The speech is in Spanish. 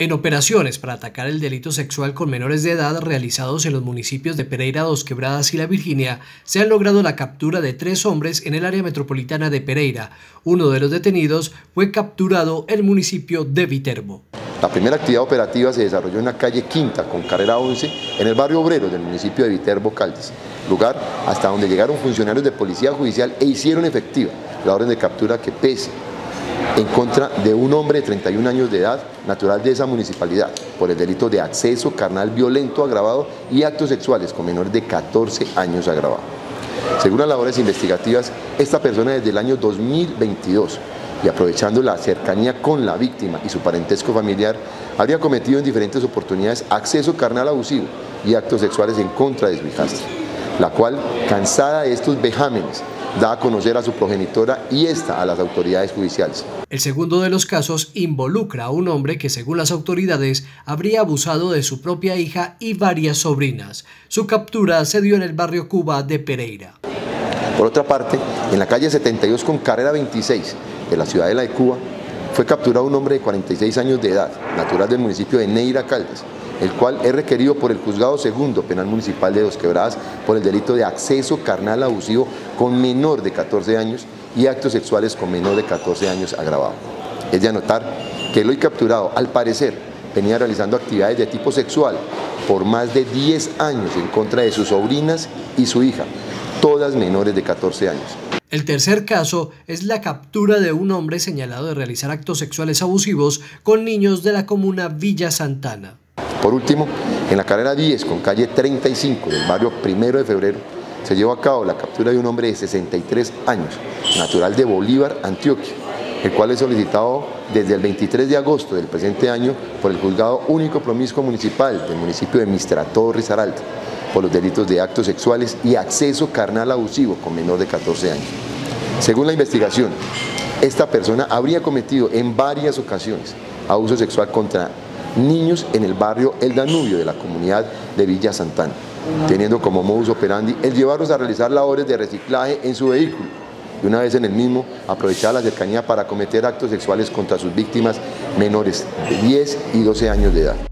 En operaciones para atacar el delito sexual con menores de edad realizados en los municipios de Pereira, Dos Quebradas y La Virginia, se ha logrado la captura de tres hombres en el área metropolitana de Pereira. Uno de los detenidos fue capturado en el municipio de Viterbo. La primera actividad operativa se desarrolló en la calle Quinta con carrera 11 en el barrio obrero del municipio de Viterbo, Caldes, lugar hasta donde llegaron funcionarios de policía judicial e hicieron efectiva la orden de captura que pese en contra de un hombre de 31 años de edad, natural de esa municipalidad, por el delito de acceso carnal violento agravado y actos sexuales con menores de 14 años agravado. Según las labores investigativas, esta persona desde el año 2022 y aprovechando la cercanía con la víctima y su parentesco familiar, habría cometido en diferentes oportunidades acceso carnal abusivo y actos sexuales en contra de su hijastra, la cual, cansada de estos vejámenes, da a conocer a su progenitora y esta a las autoridades judiciales. El segundo de los casos involucra a un hombre que según las autoridades habría abusado de su propia hija y varias sobrinas. Su captura se dio en el barrio Cuba de Pereira. Por otra parte, en la calle 72 con carrera 26 de la ciudadela de Cuba, fue capturado un hombre de 46 años de edad, natural del municipio de Neira Caldas, el cual es requerido por el Juzgado Segundo Penal Municipal de Dos Quebradas por el delito de acceso carnal abusivo con menor de 14 años y actos sexuales con menor de 14 años agravado. Es de anotar que el hoy capturado, al parecer, venía realizando actividades de tipo sexual por más de 10 años en contra de sus sobrinas y su hija, todas menores de 14 años. El tercer caso es la captura de un hombre señalado de realizar actos sexuales abusivos con niños de la comuna Villa Santana. Por último, en la carrera 10 con calle 35 del barrio Primero de Febrero, se llevó a cabo la captura de un hombre de 63 años, natural de Bolívar, Antioquia, el cual es solicitado desde el 23 de agosto del presente año por el Juzgado Único Promiscuo Municipal del municipio de Mistrato Risaralda por los delitos de actos sexuales y acceso carnal abusivo con menor de 14 años. Según la investigación, esta persona habría cometido en varias ocasiones abuso sexual contra niños en el barrio El Danubio de la comunidad de Villa Santana, teniendo como modus operandi el llevarlos a realizar labores de reciclaje en su vehículo y una vez en el mismo aprovechar la cercanía para cometer actos sexuales contra sus víctimas menores de 10 y 12 años de edad.